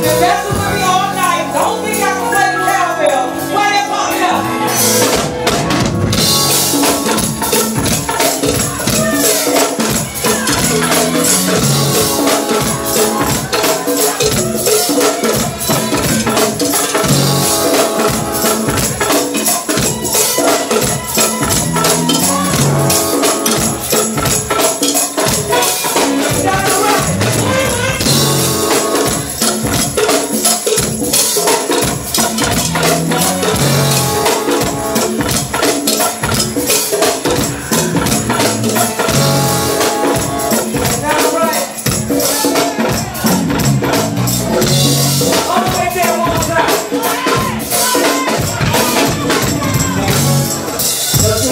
The rest of the all night. Don't think I